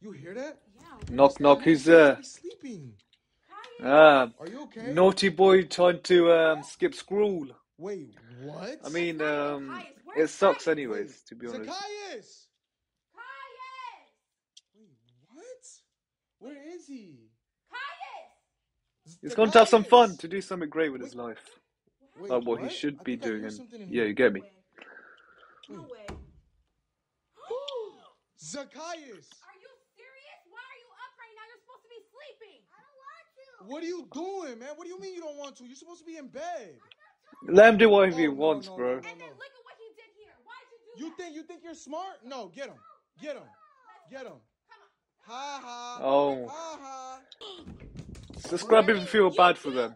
You hear that? Yeah. Knock, knock. Who's there? be sleeping. Kaya. Um, Are you okay? naughty boy trying to um, skip school. Wait, what? I mean, um, it sucks Caius? anyways, to be honest. Zacchaeus! Wait, what? Where is he? Caius. He's going to have some fun, to do something great with his life. Wait, Like what he should I be think I doing. hear And something in yeah, here. you get me. No way. No. Zacchaeus! Are you serious? Why are you up right now? You're supposed to be sleeping. I don't want to. What are you doing, man? What do you mean you don't want to? You're supposed to be in bed. Let him do whatever he Oh, no, wants, no, bro. no, And then look at what he did here. Why'd you do You that? think you think you're smart? No, get him. Get him. Get him. Ha ha. Oh. Ha ha. Just grab him if you feel bad for them.